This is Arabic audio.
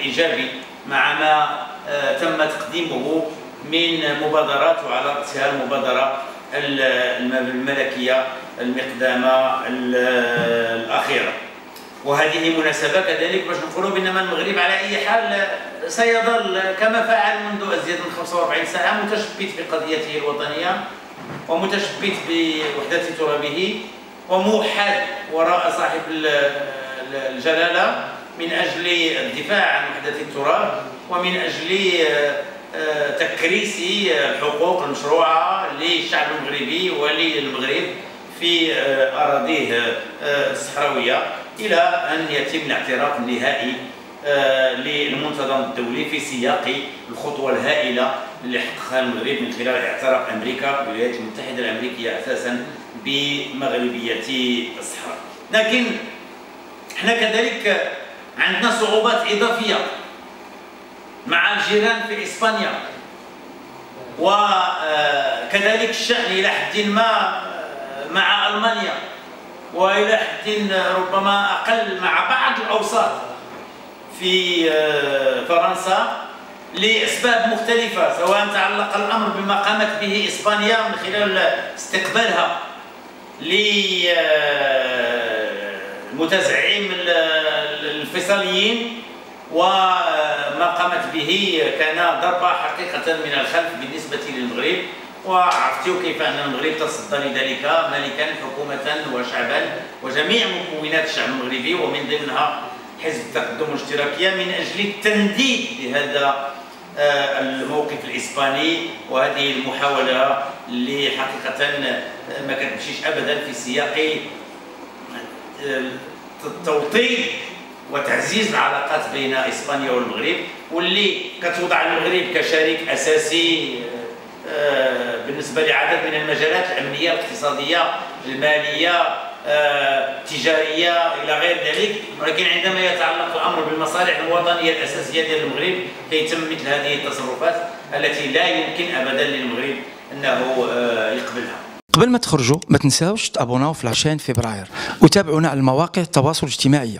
إيجابي مع ما آه، تم تقديمه من مبادرات وعلى رأسها المبادرة الملكية المقدامة الأخيرة. وهذه مناسبة كذلك باش نقولوا بأن المغرب على أي حال سيظل كما فعل منذ أزيد من 45 ساعة متشبث بقضيته الوطنية ومتشبث بوحدة ترابه وموحد وراء صاحب الجلالة. من أجل الدفاع عن وحدة التراب ومن أجل آه، تكريس الحقوق المشروعة للشعب المغربي وللمغرب في آه، أراضيه آه، الصحراوية إلى أن يتم الاعتراف النهائي للمنتظم الدولي في سياق الخطوة الهائلة اللي حققها المغرب من خلال اعتراف أمريكا الولايات المتحدة الأمريكية أساسا بمغربية الصحراء. لكن إحنا كذلك عندنا صعوبات إضافية مع الجيران في إسبانيا. وكذلك الشأن إلى حد ما مع ألمانيا. وإلى حد ربما أقل مع بعض الأوساط في فرنسا لأسباب مختلفة سواء تعلق الأمر بما قامت به إسبانيا من خلال استقبالها لمتزعم الفيصليين وما قامت به كان ضربة حقيقة من الخلف بالنسبة للمغرب. وعرفتوا كيف أن المغرب تصدى لذلك؟ ملكا حكومة وشعبا وجميع مكونات الشعب المغربي ومن ضمنها حزب التقدم الاشتراكية من أجل التنديد بهذا آه، الموقف الإسباني. وهذه المحاولة اللي حقيقة آه، ما كتمشيش أبدا في سياق آه، توطين وتعزيز العلاقات بين إسبانيا والمغرب واللي كتوضع المغرب كشريك أساسي آه، بالنسبة لعدد من المجالات الامنيه الاقتصادية المالية التجارية آه، إلى غير ذلك. ولكن عندما يتعلق الأمر بالمصالح الوطنية الأساسية ديال المغرب كيتم مثل هذه التصرفات التي لا يمكن ابدا للمغرب أنه آه، يقبلها. قبل ما تخرجوا ما تنساوش تابوناو في العشرين فبراير وتابعونا على المواقع التواصل الاجتماعي.